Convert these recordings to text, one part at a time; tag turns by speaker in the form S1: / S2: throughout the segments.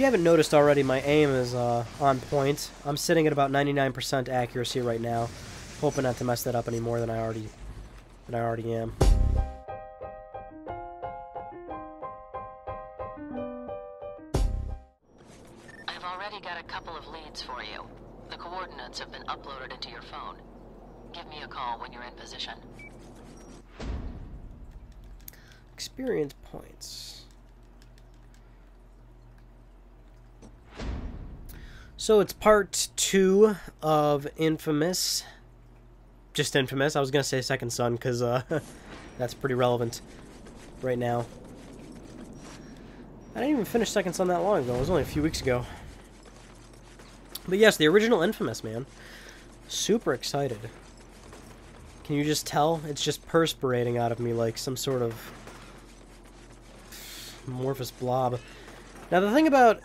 S1: you haven't noticed already, my aim is uh, on point. I'm sitting at about 99% accuracy right now, hoping not to mess that up any more than I already than I already am.
S2: I've already got a couple of leads for you. The coordinates have been uploaded into your phone. Give me a call when you're in position.
S1: Experience points. So it's part two of Infamous. Just Infamous. I was gonna say Second Son because uh, that's pretty relevant right now. I didn't even finish Second Son that long ago. It was only a few weeks ago. But yes, the original Infamous, man. Super excited. Can you just tell? It's just perspirating out of me like some sort of amorphous blob. Now, the thing about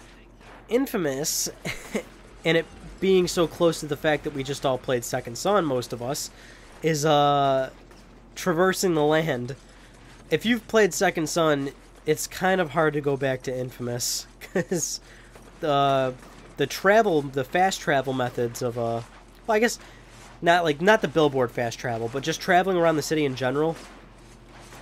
S1: Infamous, and it being so close to the fact that we just all played Second Son, most of us, is uh, traversing the land. If you've played Second Son, it's kind of hard to go back to Infamous because the the travel, the fast travel methods of uh, well, I guess not like not the billboard fast travel, but just traveling around the city in general.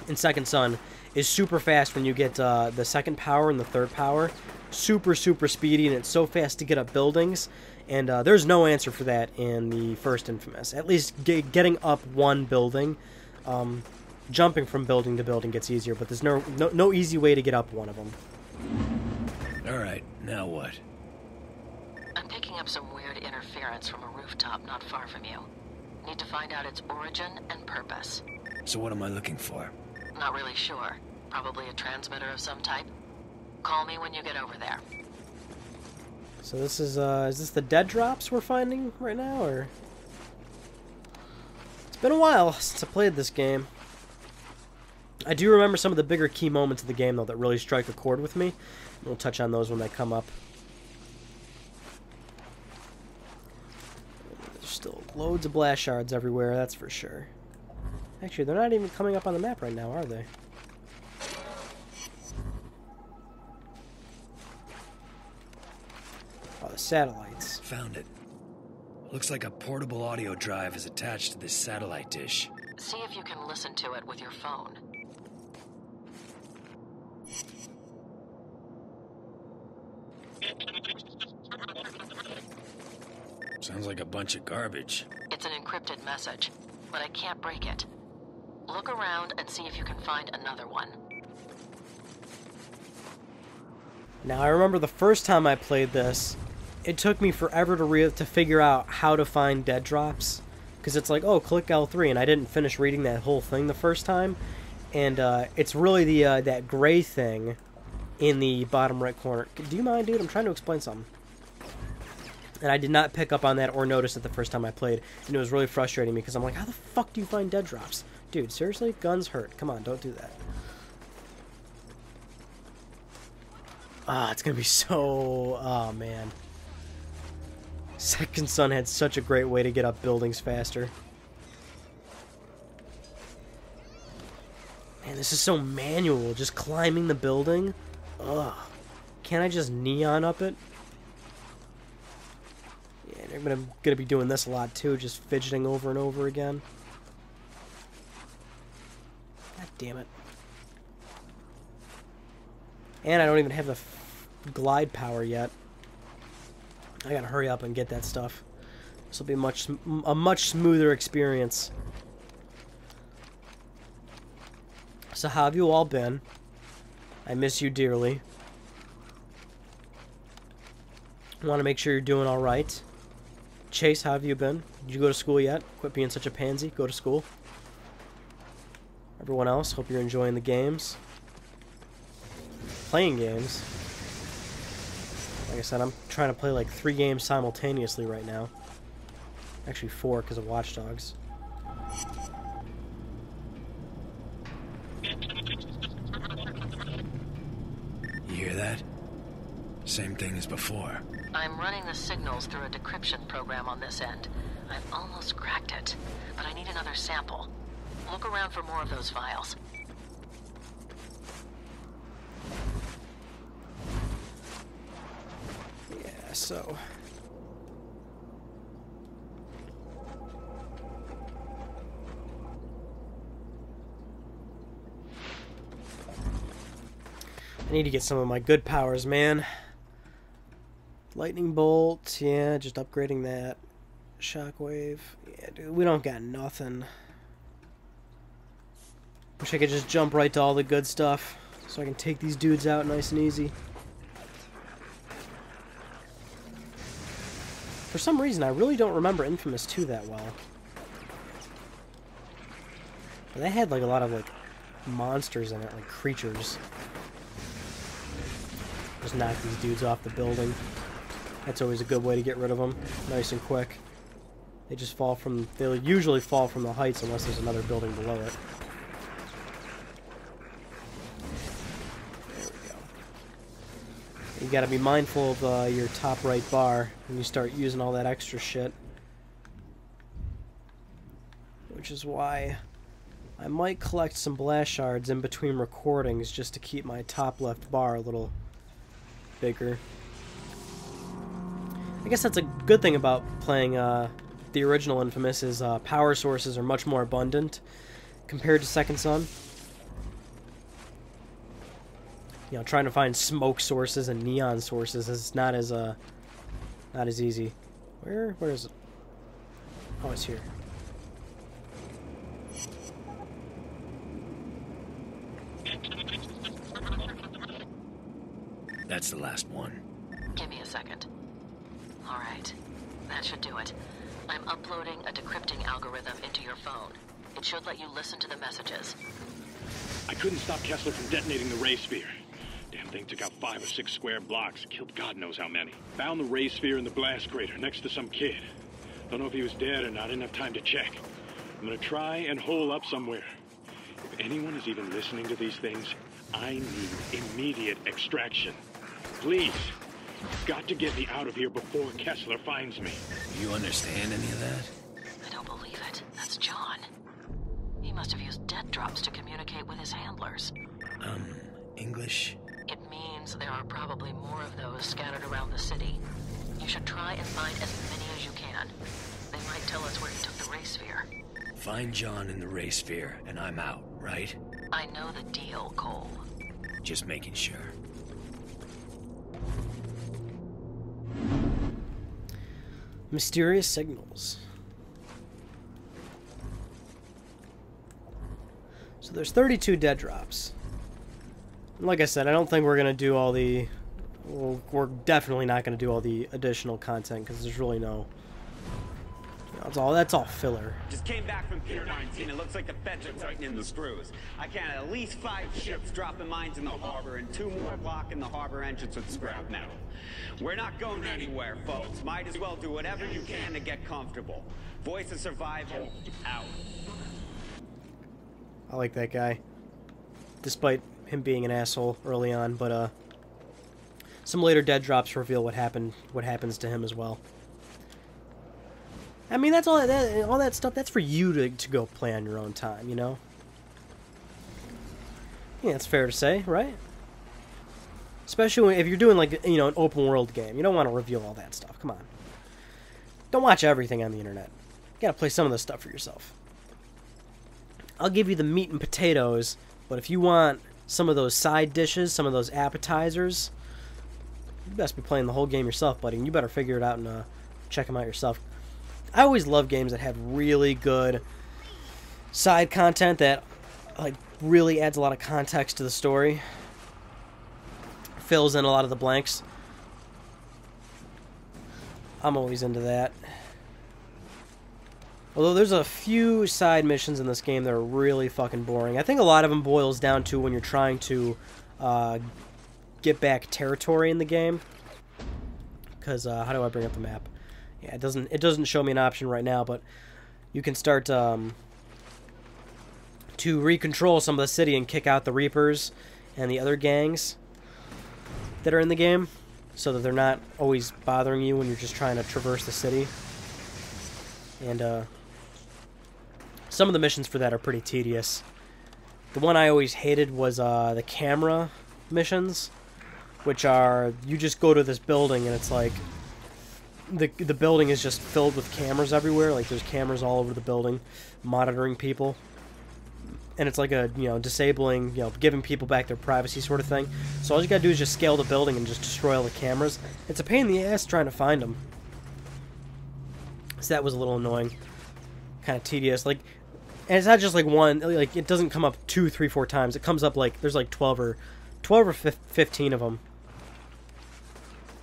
S1: In Second Son, is super fast when you get uh, the second power and the third power. Super, super speedy, and it's so fast to get up buildings. And uh, there's no answer for that in the first Infamous. At least ge- getting up one building, um, jumping from building to building gets easier, but there's no, no no easy way to get up one of them.
S3: All right, now what?
S2: I'm picking up some weird interference from a rooftop not far from you. Need to find out its origin and purpose.
S3: So what am I looking for?
S2: Not really sure. Probably a transmitter of some type. Call me when you get over there.
S1: So this is uh, is this the dead drops we're finding right now, or? It's been a while since I played this game. I do remember some of the bigger key moments of the game, though, that really strike a chord with me. We'll touch on those when they come up. There's still loads of blast shards everywhere, that's for sure. Actually, they're not even coming up on the map right now, are they? The satellites.
S3: Found it. Looks like a portable audio drive is attached to this satellite dish.
S2: See if you can listen to it with your phone.
S3: Sounds like a bunch of garbage.
S2: It's an encrypted message, but I can't break it. Look around and see if you can find another one.
S1: Now I remember the first time I played this, it took me forever to re- to figure out how to find dead drops, because it's like, oh, click L3, and I didn't finish reading that whole thing the first time, and uh, it's really the uh, that gray thing in the bottom right corner. Do you mind, dude? I'm trying to explain something. And I did not pick up on that or notice it the first time I played, and it was really frustrating me because I'm like, how the fuck do you find dead drops? Dude, seriously? Guns hurt. Come on, don't do that. Ah, it's gonna be so. Oh man. Second Son had such a great way to get up buildings faster. Man, this is so manual. Just climbing the building. Ugh. Can't I just neon up it? Yeah, they're gonna gonna be doing this a lot too, just fidgeting over and over again. God damn it. And I don't even have the glide power yet. I gotta hurry up and get that stuff. This will be much a much smoother experience. So how have you all been? I miss you dearly. Want to make sure you're doing all right. Chase, how have you been? Did you go to school yet? Quit being such a pansy. Go to school. Everyone else, hope you're enjoying the games. Playing games. Like I said, I'm trying to play like three games simultaneously right now. Actually, four because of Watch Dogs.
S3: You hear that? Same thing as before.
S2: I'm running the signals through a decryption program on this end. I've almost cracked it, but I need another sample. Look around for more of those files.
S1: So. I need to get some of my good powers, man. Lightning bolt, yeah, just upgrading that. Shockwave, yeah, dude, we don't got nothing. Wish I could just jump right to all the good stuff, so I can take these dudes out nice and easy. For some reason, I really don't remember Infamous 2 that well. But they had like a lot of like monsters in it, like creatures. Just knock these dudes off the building. That's always a good way to get rid of them. Nice and quick. They just fall from... They'll usually fall from the heights unless there's another building below it. There we go. You gotta be mindful of uh, your top right bar when you start using all that extra shit. Which is why I might collect some blast shards in between recordings just to keep my top left bar a little bigger. I guess that's a good thing about playing uh, the original Infamous is uh, power sources are much more abundant compared to Second Son. You know, trying to find smoke sources and neon sources is not as uh, not as easy. Where where is it? Oh, it's here.
S3: That's the last one.
S2: Give me a second. Alright. That should do it. I'm uploading a decrypting algorithm into your phone. It should let you listen to the messages.
S4: I couldn't stop Kessler from detonating the ray sphere. Damn thing took out five or six square blocks, killed God knows how many. Found the ray sphere in the blast crater next to some kid. Don't know if he was dead or not, I didn't have time to check. I'm gonna try and hole up somewhere. If anyone is even listening to these things, I need immediate extraction. Please. You've got to get me out of here before Kessler finds me.
S3: Do You understand any of that?
S2: I don't believe it. That's John. He must have used dead drops to communicate with his handlers.
S3: Um, English?
S2: It means there are probably more of those scattered around the city. You should try and find as many as you can. They might tell us where he took the ray sphere.
S3: Find John in the ray sphere, and I'm out, right?
S2: I know the deal, Cole.
S3: Just making sure.
S1: Mysterious signals. So there's 32 dead drops. Like I said, I don't think we're going to do all the... Well, we're definitely not going to do all the additional content because there's really no... It's all, that's all filler.
S5: Just came back from Pier 19. It looks like the feds are tightening the screws. I count at least five ships dropping mines in the harbor and two more blocking the harbor entrance with scrap metal. We're not going anywhere, folks. Might as well do whatever you can to get comfortable. Voice of survival, out.
S1: I like that guy. Despite him being an asshole early on, but uh some later dead drops reveal what happened what happens to him as well. I mean that's all that all that stuff that's for you to, to go play on your own time, you know? Yeah, it's fair to say, right? Especially if you're doing like you know an open world game, you don't want to reveal all that stuff. Come on, don't watch everything on the internet. You gotta play some of this stuff for yourself. I'll give you the meat and potatoes, but if you want some of those side dishes, some of those appetizers, you best be playing the whole game yourself, buddy. And you better figure it out and uh, check them out yourself. I always love games that have really good side content that like really adds a lot of context to the story fills in a lot of the blanks. I'm always into that. Although there's a few side missions in this game that are really fucking boring. I think a lot of them boils down to when you're trying to uh, get back territory in the game. Because uh, how do I bring up the map? Yeah, it doesn't it doesn't show me an option right now, but you can start um, to recontrol some of the city and kick out the Reapers and the other gangs that are in the game so that they're not always bothering you when you're just trying to traverse the city. And uh, some of the missions for that are pretty tedious. The one I always hated was uh, the camera missions, which are you just go to this building and it's like the the building is just filled with cameras everywhere. Like there's cameras all over the building, monitoring people, and it's like a you know disabling, you know, giving people back their privacy sort of thing. So all you gotta do is just scale the building and just destroy all the cameras. It's a pain in the ass trying to find them. So that was a little annoying, kind of tedious. Like, and it's not just like one. Like it doesn't come up two, three, four times. It comes up like there's like twelve or twelve or fifteen of them.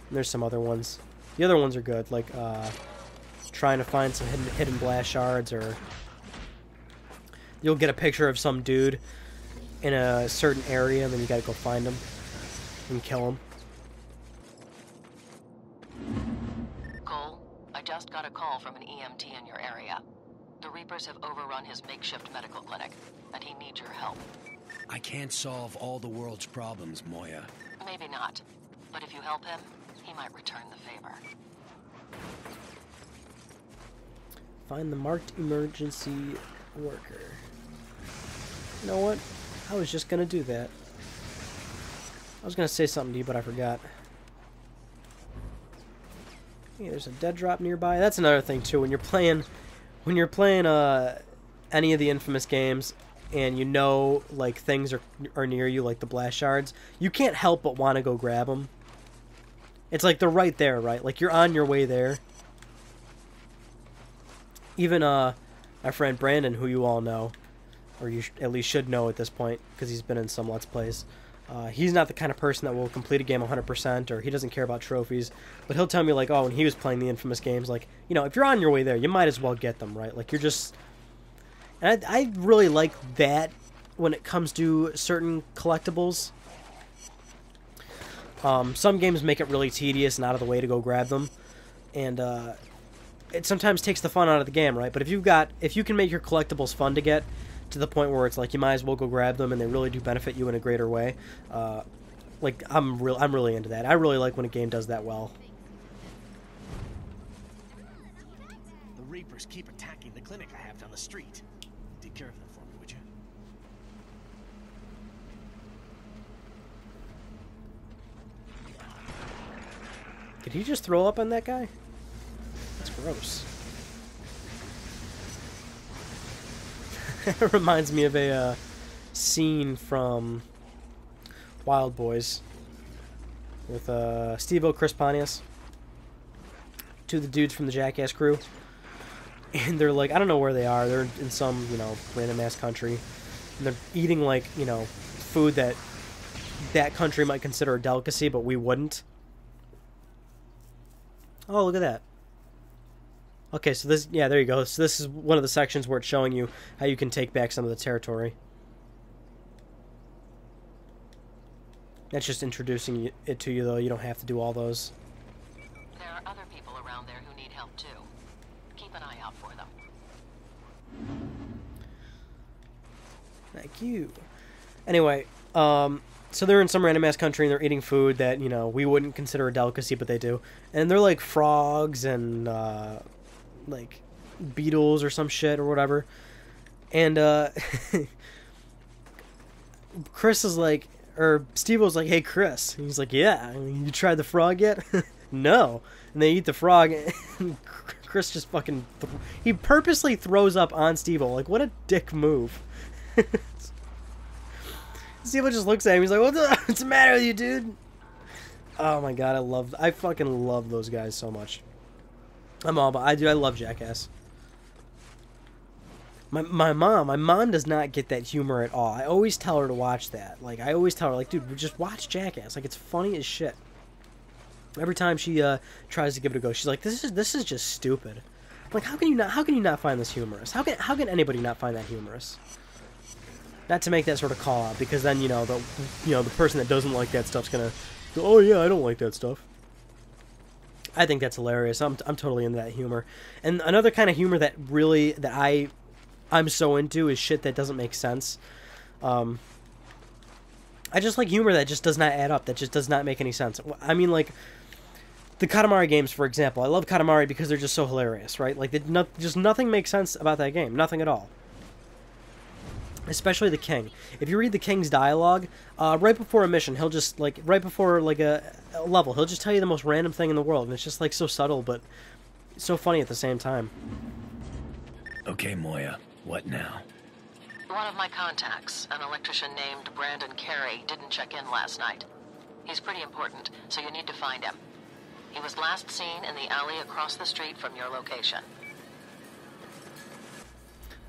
S1: And there's some other ones. The other ones are good, like uh, trying to find some hidden, hidden blast shards, or you'll get a picture of some dude in a certain area, and then you gotta go find him and kill him.
S2: Cole, I just got a call from an EMT in your area. The Reapers have overrun his makeshift medical clinic, and he needs your help.
S3: I can't solve all the world's problems, Moya.
S2: Maybe not, but if you help him, he might return the favor.
S1: Find the marked emergency worker. You know what? I was just gonna do that. I was gonna say something to you, but I forgot. Hey, there's a dead drop nearby. That's another thing too. When you're playing, when you're playing uh, any of the infamous games, and you know like things are are near you, like the blast shards, you can't help but want to go grab them. It's like they're right there, right? Like you're on your way there. Even uh, my friend Brandon, who you all know, or you at least should know at this point, because he's been in some Let's Plays. Uh, he's not the kind of person that will complete a game 100% or he doesn't care about trophies. But he'll tell me, like, oh, when he was playing the infamous games, like, you know, if you're on your way there, you might as well get them, right? Like, you're just. And I, I really like that when it comes to certain collectibles. Um, some games make it really tedious and out of the way to go grab them. And uh, it sometimes takes the fun out of the game, right? But if you've got. If you can make your collectibles fun to get, to the point where it's like you might as well go grab them and they really do benefit you in a greater way. Uh, like I'm real, I'm really into that. I really like when a game does that well.
S6: The Reapers keep attacking the clinic I have down the street. Take care of them for me, would you?
S1: Did he just throw up on that guy? That's gross. it reminds me of a uh, scene from Wildboyz with uh, Steve-O, Chris Pontius, two of the dudes from the Jackass crew, and they're like, I don't know where they are. They're in some you know random ass country, and they're eating like you know food that that country might consider a delicacy, but we wouldn't. Oh, look at that. Okay, so this, yeah, there you go. So this is one of the sections where it's showing you how you can take back some of the territory. That's just introducing it to you, though. You don't have to do all those.
S2: There are other people around there who need help too. Keep an eye out for them.
S1: Thank you. Anyway, um, so they're in some random ass country and they're eating food that you know we wouldn't consider a delicacy, but they do, and they're like frogs and uh, like beetles or some shit or whatever. And uh, Chris is like, or Steve was like, "Hey, Chris," and he's like, "Yeah, you tried the frog yet?" no, and they eat the frog. And Chris just fucking, he purposely throws up on Steve. Like, what a dick move. Steve just looks at him. He's like, "What the, what's the matter with you, dude?" Oh my god, I love, I fucking love those guys so much. I'm all about. I do. I love Jackass. My my mom, my mom does not get that humor at all. I always tell her to watch that. Like I always tell her, like, dude, just watch Jackass. Like it's funny as shit. Every time she uh, tries to give it a go, she's like, "This is this is just stupid." I'm like, how can you not? How can you not find this humorous? How can how can anybody not find that humorous? Not to make that sort of call out, because then you know the you know the person that doesn't like that stuff's gonna, go, oh yeah, I don't like that stuff. I think that's hilarious. I'm I'm totally into that humor. And another kind of humor that really that I I'm so into is shit that doesn't make sense. Um I just like humor that just does not add up, that just does not make any sense. I mean like the Katamari games, for example. I love Katamari because they're just so hilarious, right? Like, no, just nothing makes sense about that game. Nothing at all. Especially the king. If you read the king's dialogue, uh, right before a mission, he'll just like right before like a, a level, he'll just tell you the most random thing in the world, and it's just like so subtle but so funny at the same time.
S3: Okay, Moya. What now?
S2: One of my contacts, an electrician named Brandon Carey, didn't check in last night. He's pretty important, so you need to find him. He was last seen in the alley across the street from your location.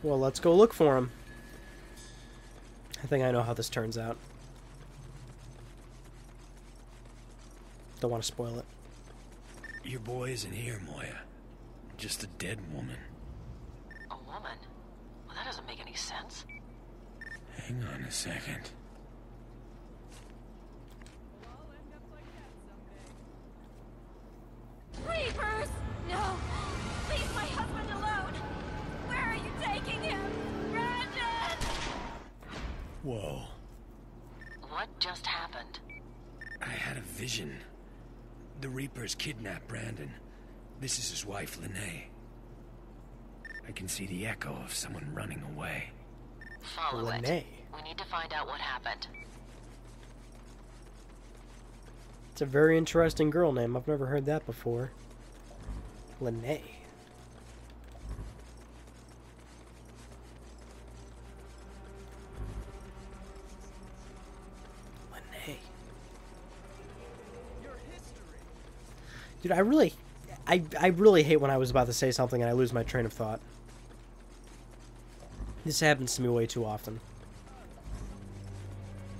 S1: Well, let's go look for him. I think I know how this turns out. Don't want to spoil it.
S3: Your boy isn't here, Moya. Just a dead woman.
S2: A woman? Well, that doesn't make any sense.
S3: Hang on a second.
S7: Reapers
S3: kidnapped Brandon. This is his wife, Lene. I can see the echo of someone running away.
S2: Follow
S1: Lene.
S2: it. We need to find out what happened.
S1: It's a very interesting girl name. I've never heard that before. Lene. Lene. Dude, I really, I, I really hate when I was about to say something and I lose my train of thought. This happens to me way too often.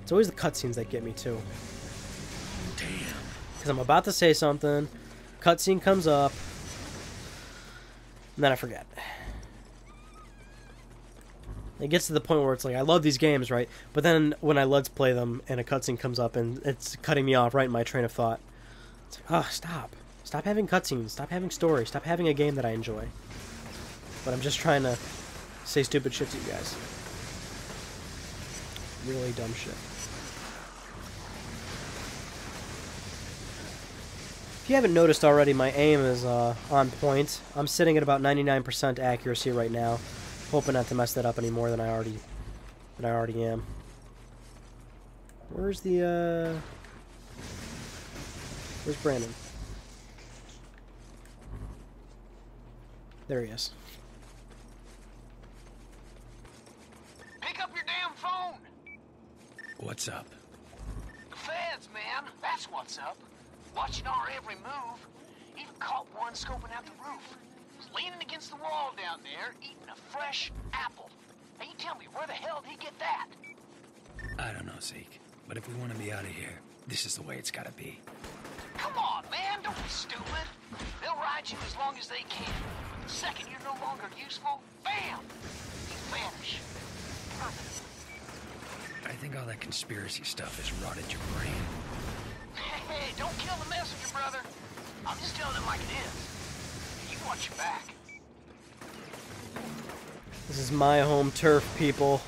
S1: It's always the cutscenes that get me too.
S3: Damn.
S1: Because I'm about to say something, cutscene comes up, and then I forget. It gets to the point where it's like, I love these games, right? But then when I let's play them and a cutscene comes up and it's cutting me off right in my train of thought, it's like, oh, stop. Stop having cutscenes. Stop having stories. Stop having a game that I enjoy. But I'm just trying to say stupid shit to you guys. Really dumb shit. If you haven't noticed already, my aim is uh, on point. I'm sitting at about 99% accuracy right now, hoping not to mess that up any more than I already than I already am. Where's the uh Where's Brandon? There he is.
S6: Pick up your damn phone!
S3: What's up?
S6: The feds, man. That's what's up. Watching our every move. Even caught one scoping out the roof. Was leaning against the wall down there, eating a fresh apple. Now you tell me, where the hell did he get that?
S3: I don't know, Zeke. But if we want to be out of here, this is the way it's gotta be.
S6: Come on, man, don't be stupid. They'll ride you as long as they can. But the second you're no longer useful, bam! You vanish. Permanently.
S3: I think all that conspiracy stuff has rotted your brain.
S6: Hey, don't kill the messenger, brother. I'm just telling it like it is. You watch your back.
S1: This is my home turf, people.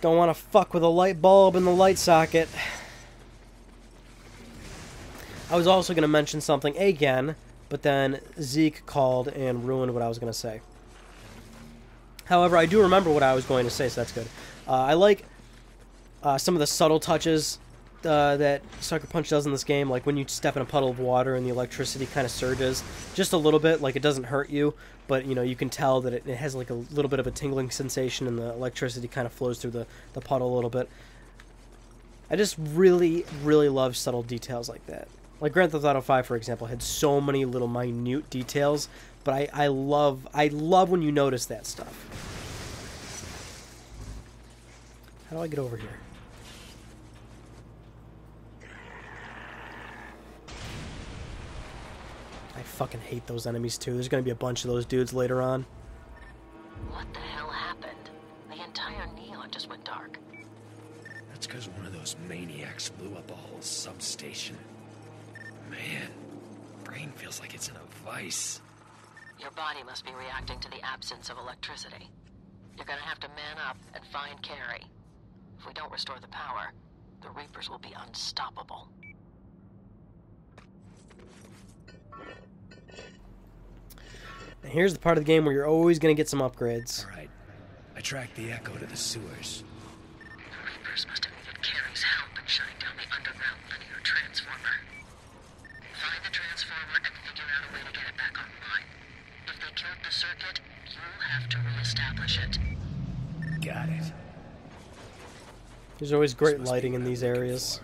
S1: Don't want to fuck with a light bulb in the light socket. I was also going to mention something again, but then Zeke called and ruined what I was going to say. However, I do remember what I was going to say, so that's good. Uh, I like uh, some of the subtle touches uh, that Sucker Punch does in this game, like when you step in a puddle of water and the electricity kind of surges just a little bit, like it doesn't hurt you, but you know you can tell that it, it has like a little bit of a tingling sensation, and the electricity kind of flows through the the puddle a little bit. I just really, really love subtle details like that. Like Grand Theft Auto 5, for example, had so many little minute details, but I, I love I love when you notice that stuff. How do I get over here? I fucking hate those enemies too. There's gonna be a bunch of those dudes later on.
S2: What the hell happened? The entire neon just went dark.
S3: That's because one of those maniacs blew up a whole substation. Man, brain feels like it's in a vice.
S2: Your body must be reacting to the absence of electricity. You're gonna have to man up and find Carey. If we don't restore the power, the Reapers will be unstoppable.
S1: And here's the part of the game where you're always gonna get some upgrades.
S3: All right, I tracked the Echo to the sewers.
S2: The Reapers must have needed Carey's help in shutting down the underground linear transformer. Find the transformer and figure out a way to get it back online. If they killed the circuit, you'll have to reestablish it.
S3: Got it.
S1: There's always great lighting in these areas.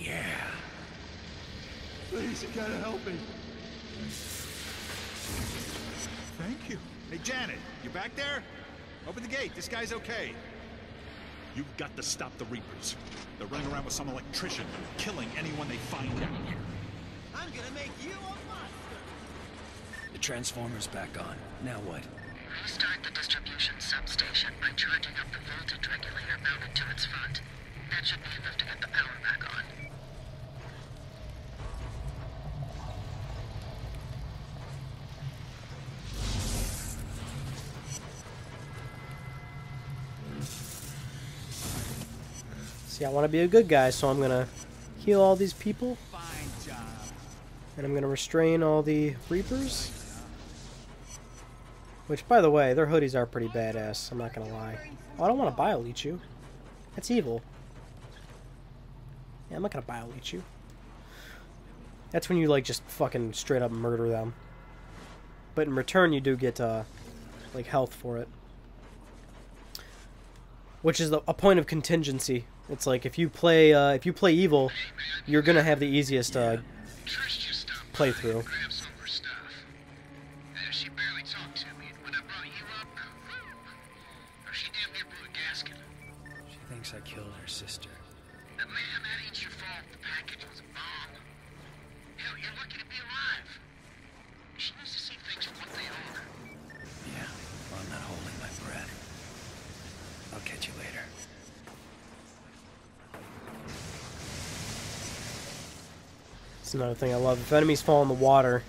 S3: Yeah.
S8: Please, you gotta help me. Thank you.
S9: Hey, Janet, you back there? Open the gate. This guy's okay.
S8: You've got to stop the Reapers. They're running around with some electrician, killing anyone they find down here.
S5: I'm gonna make you a monster.
S3: The transformer's back on. Now what?
S2: Restart the distribution substation by charging up the voltage regulator mounted to its front. That should be enough to get the power back on.
S1: See, I want to be a good guy, so I'm gonna heal all these people, and I'm gonna restrain all the Reapers. Which, by the way, their hoodies are pretty badass. I'm not gonna lie. Oh, I don't want to bio-leech you. That's evil. Yeah, I'm not gonna bio-leech you. That's when you like just fucking straight up murder them. But in return, you do get uh, like health for it, which is the, a point of contingency. It's like if you play uh, if you play evil, you're gonna have the easiest uh, playthrough. It's another thing I love. If enemies fall in the water,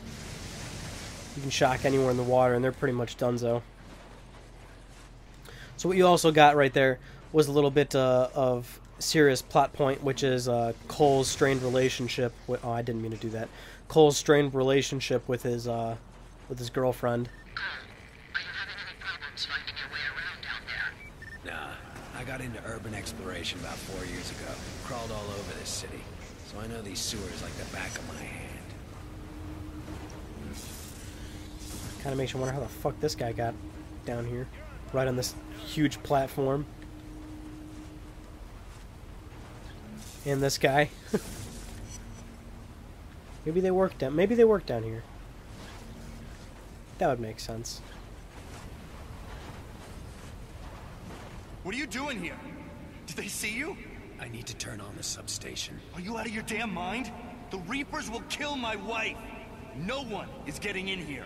S1: you can shock anywhere in the water, and they're pretty much donezo. So what you also got right there was a little bit uh, of serious plot point, which is uh, Cole's strained relationship. With, oh, I didn't mean to do that. Cole's strained relationship with his uh, with his girlfriend.
S2: Cole, are you having any problems finding your way around down there?
S3: Nah, I got into urban exploration about four years ago. Crawled all over this city. So I know these sewers like the back of my hand.
S1: Kind of makes you wonder how the fuck this guy got down here, right on this huge platform. And this guy. maybe they work down. Maybe they work down here. That would make sense.
S10: What are you doing here? Did they see you?
S3: I need to turn on the substation.
S10: Are you out of your damn mind? The Reapers will kill my wife. No one is getting in here.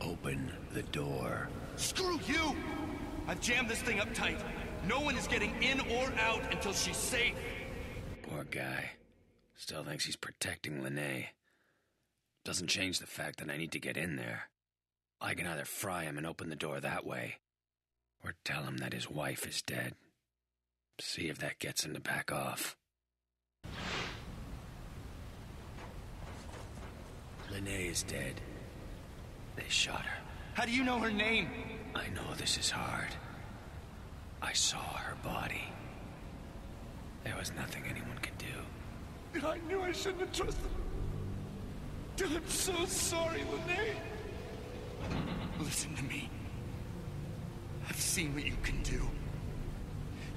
S3: Open the door.
S10: Screw you! I've jammed this thing up tight. No one is getting in or out until she's safe.
S3: Poor guy. Still thinks he's protecting Lene. Doesn't change the fact that I need to get in there. I can either fry him and open the door that way, or tell him that his wife is dead. See if that gets him to back off. Lene is dead. They shot her.
S10: How do you know her name?
S3: I know this is hard. I saw her body. There was nothing anyone could do.
S10: I knew I shouldn't have trusted. I'm so sorry, Lene. Listen to me. I've seen what you can do.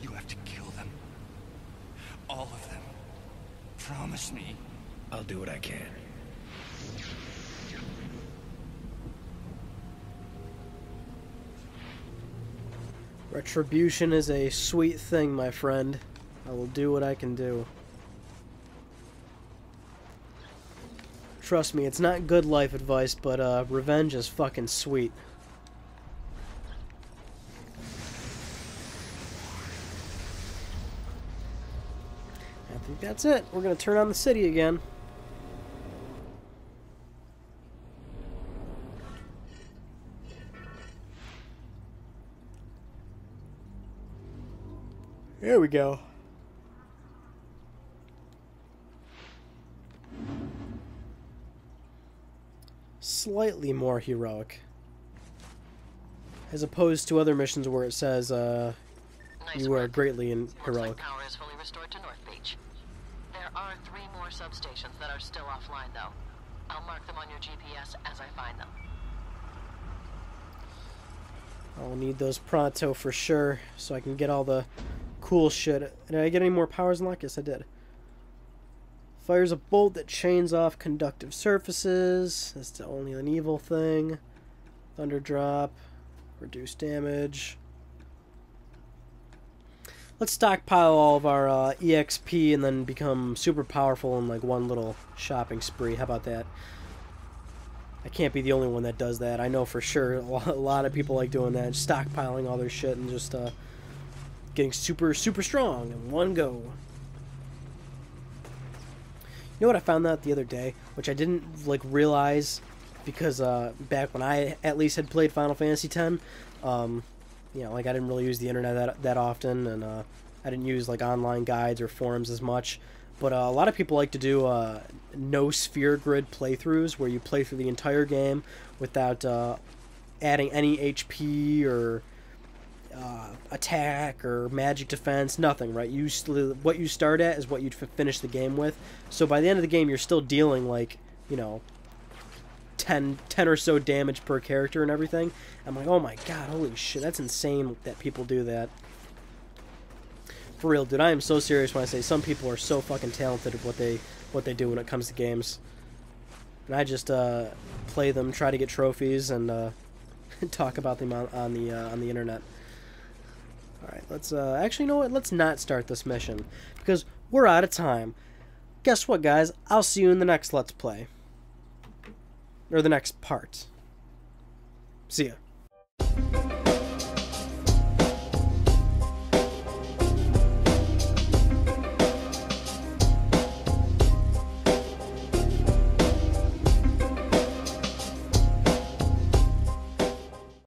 S10: You have to kill them. All of them. Promise me.
S3: I'll do what I can.
S1: Retribution is a sweet thing, my friend. I will do what I can do. Trust me, it's not good life advice, but uh, revenge is fucking sweet. That's it. We're going to turn on the city again. There we go. Slightly more heroic. As opposed to other missions where it says, uh,
S2: nice
S1: you are greatly in heroic.
S2: GPS as I find them.
S1: I'll need those pronto for sure, so I can get all the cool shit. Did I get any more powers unlocked? Yes, I did. Fires a bolt that chains off conductive surfaces. That's the only an evil thing. Thunder drop. Reduce damage. Let's stockpile all of our uh, EXP and then become super powerful in like one little shopping spree. How about that? I can't be the only one that does that. I know for sure a lot, of people like doing that, stockpiling all their shit and just uh, getting super, super strong in one go. You know what I found out the other day, which I didn't like realize because uh, back when I at least had played Final Fantasy X, um, you know, like I didn't really use the internet that that often, and uh, I didn't use like online guides or forums as much. But uh, a lot of people like to do uh, no sphere grid playthroughs where you play through the entire game without uh, adding any HP or uh, attack or magic defense, nothing, right? You what you start at is what you'd f- finish the game with. So by the end of the game, you're still dealing like you know 10, 10 or so damage per character and everything. I'm like, oh my god, holy shit, that's insane that people do that. For real, dude, I am so serious when I say some people are so fucking talented at what they what they do when it comes to games. And I just uh, play them, try to get trophies, and uh, talk about them on, on the uh, on the internet. All right, let's uh, actually, you know what? Let's not start this mission because we're out of time. Guess what, guys? I'll see you in the next Let's Play or the next part. See ya.